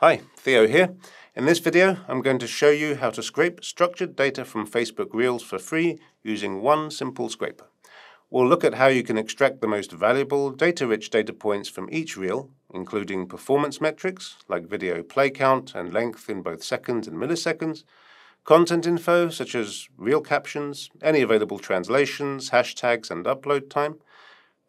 Hi, Theo here. In this video, I'm going to show you how to scrape structured data from Facebook Reels for free using one simple scraper. We'll look at how you can extract the most valuable data-rich data points from each reel, including performance metrics like video play count and length in both seconds and milliseconds, content info such as reel captions, any available translations, hashtags and upload time,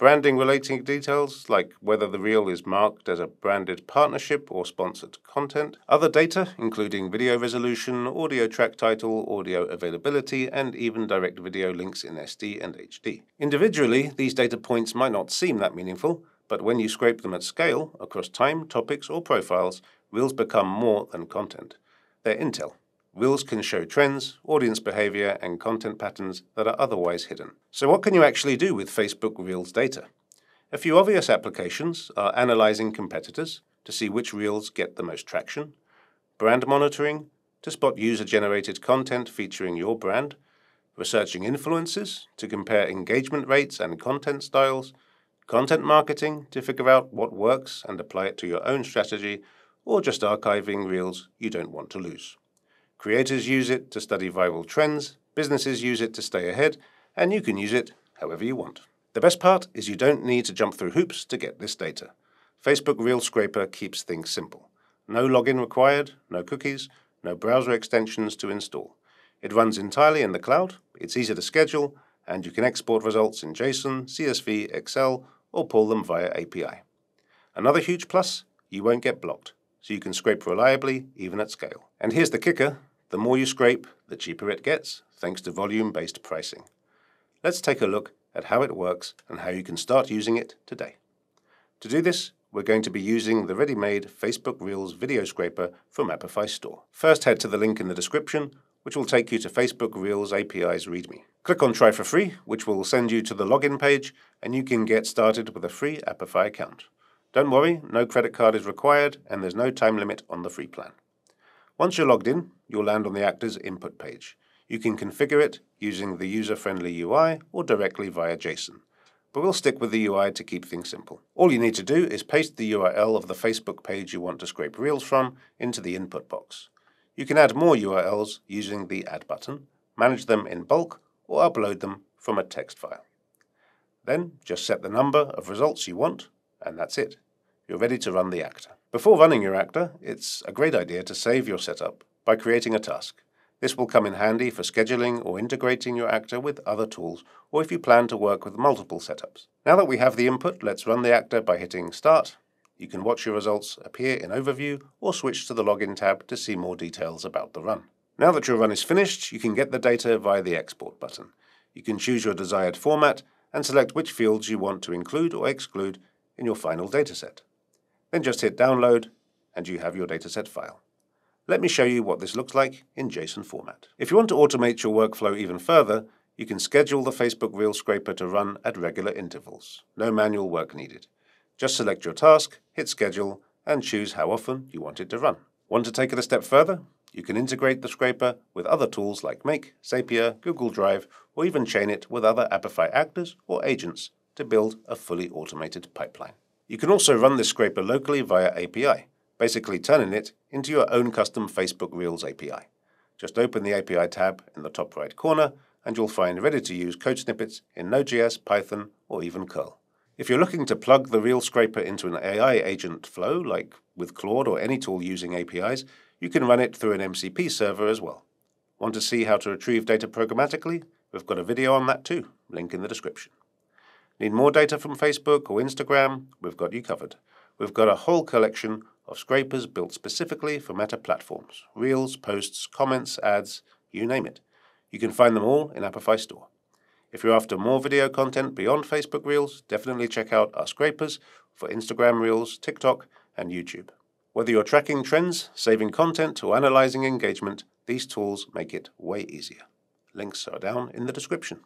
branding relating details like whether the reel is marked as a branded partnership or sponsored content, other data including video resolution, audio track title, audio availability, and even direct video links in SD and HD. Individually, these data points might not seem that meaningful, but when you scrape them at scale across time, topics, or profiles, reels become more than content. They're intel. Reels can show trends, audience behavior, and content patterns that are otherwise hidden. So, what can you actually do with Facebook Reels data? A few obvious applications are analyzing competitors to see which reels get the most traction, brand monitoring to spot user generated content featuring your brand, researching influences to compare engagement rates and content styles, content marketing to figure out what works and apply it to your own strategy, or just archiving reels you don't want to lose. Creators use it to study viral trends, businesses use it to stay ahead, and you can use it however you want. The best part is you don't need to jump through hoops to get this data. Facebook Reel Scraper keeps things simple. No login required, no cookies, no browser extensions to install. It runs entirely in the cloud, it's easy to schedule, and you can export results in JSON, CSV, Excel, or pull them via API. Another huge plus, you won't get blocked, so you can scrape reliably even at scale. And here's the kicker, the more you scrape, the cheaper it gets, thanks to volume-based pricing. Let's take a look at how it works and how you can start using it today. To do this, we're going to be using the ready-made Facebook Reels video scraper from Apify Store. First head to the link in the description, which will take you to Facebook Reels API's README. Click on Try for Free, which will send you to the login page, and you can get started with a free Apify account. Don't worry, no credit card is required, and there's no time limit on the free plan. Once you're logged in, you'll land on the Actors input page. You can configure it using the user-friendly UI or directly via JSON. But we'll stick with the UI to keep things simple. All you need to do is paste the URL of the Facebook page you want to scrape Reels from into the input box. You can add more URLs using the Add button, manage them in bulk, or upload them from a text file. Then just set the number of results you want, and that's it. You're ready to run the actor. Before running your actor, it's a great idea to save your setup by creating a task. This will come in handy for scheduling or integrating your actor with other tools, or if you plan to work with multiple setups. Now that we have the input, let's run the actor by hitting Start. You can watch your results appear in Overview or switch to the Login tab to see more details about the run. Now that your run is finished, you can get the data via the Export button. You can choose your desired format and select which fields you want to include or exclude in your final dataset. Then just hit download and you have your dataset file. Let me show you what this looks like in JSON format. If you want to automate your workflow even further, you can schedule the Facebook Reel Scraper to run at regular intervals. No manual work needed. Just select your task, hit schedule, and choose how often you want it to run. Want to take it a step further? You can integrate the scraper with other tools like Make, Zapier, Google Drive, or even chain it with other Apify actors or agents to build a fully automated pipeline. You can also run this scraper locally via API, basically turning it into your own custom Facebook Reels API. Just open the API tab in the top right corner and you'll find ready-to-use code snippets in Node.js, Python, or even curl. If you're looking to plug the Reel Scraper into an AI agent flow, like with Claude or any tool using APIs, you can run it through an MCP server as well. Want to see how to retrieve data programmatically? We've got a video on that too, link in the description. Need more data from Facebook or Instagram? We've got you covered. We've got a whole collection of scrapers built specifically for Meta platforms Reels, posts, comments, ads, you name it. You can find them all in Apify Store. If you're after more video content beyond Facebook Reels, definitely check out our scrapers for Instagram Reels, TikTok, and YouTube. Whether you're tracking trends, saving content, or analyzing engagement, these tools make it way easier. Links are down in the description.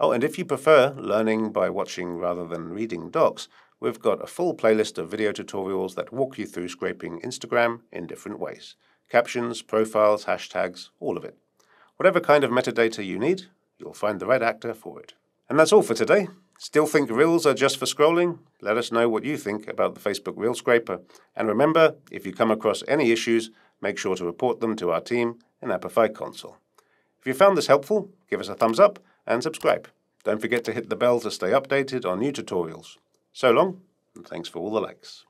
Oh, and if you prefer learning by watching rather than reading docs, we've got a full playlist of video tutorials that walk you through scraping Instagram in different ways captions, profiles, hashtags, all of it. Whatever kind of metadata you need, you'll find the right actor for it. And that's all for today. Still think Reels are just for scrolling? Let us know what you think about the Facebook Reel Scraper. And remember, if you come across any issues, make sure to report them to our team in Apify Console. If you found this helpful, give us a thumbs up and subscribe. Don't forget to hit the bell to stay updated on new tutorials. So long, and thanks for all the likes.